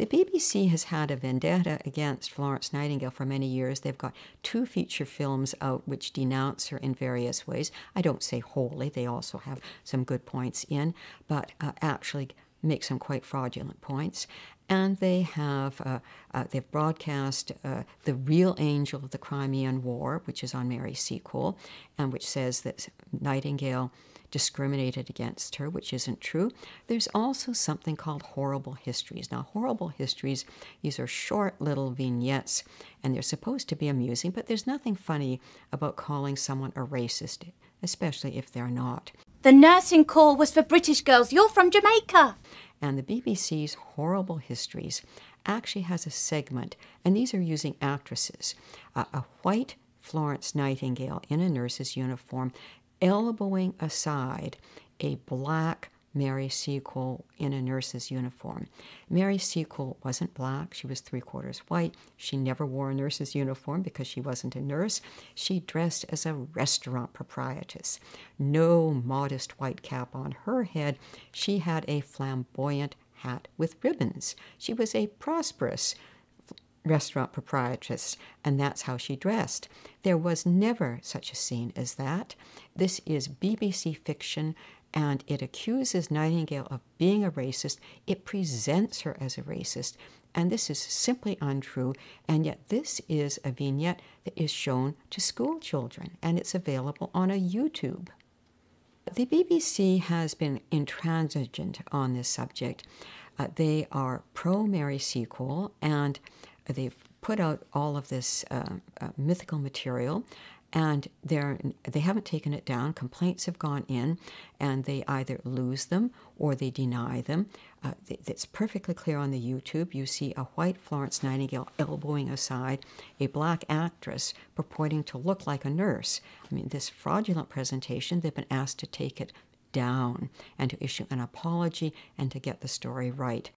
The BBC has had a vendetta against Florence Nightingale for many years. They've got two feature films out which denounce her in various ways. I don't say wholly, they also have some good points in, but uh, actually make some quite fraudulent points. And they have uh, uh, they've broadcast uh, the real angel of the Crimean War, which is on Mary Seacole, and which says that Nightingale discriminated against her, which isn't true. There's also something called horrible histories. Now, horrible histories, these are short little vignettes, and they're supposed to be amusing, but there's nothing funny about calling someone a racist, especially if they're not. The nursing corps was for British girls. You're from Jamaica. And the BBC's Horrible Histories actually has a segment, and these are using actresses. Uh, a white Florence Nightingale in a nurse's uniform elbowing aside a black Mary Seacole in a nurse's uniform. Mary Seacole wasn't black, she was three quarters white. She never wore a nurse's uniform because she wasn't a nurse. She dressed as a restaurant proprietress. No modest white cap on her head. She had a flamboyant hat with ribbons. She was a prosperous restaurant proprietress, and that's how she dressed. There was never such a scene as that. This is BBC fiction, and it accuses Nightingale of being a racist. It presents her as a racist, and this is simply untrue. And yet, this is a vignette that is shown to school children, and it's available on a YouTube. The BBC has been intransigent on this subject. Uh, they are pro Mary Seacole, and they've put out all of this uh, uh, mythical material and they're they haven't taken it down. Complaints have gone in and they either lose them or they deny them. Uh, it's perfectly clear on the youtube. You see a white florence nightingale elbowing aside a black actress purporting to look like a nurse. I mean this fraudulent presentation they've been asked to take it down and to issue an apology and to get the story right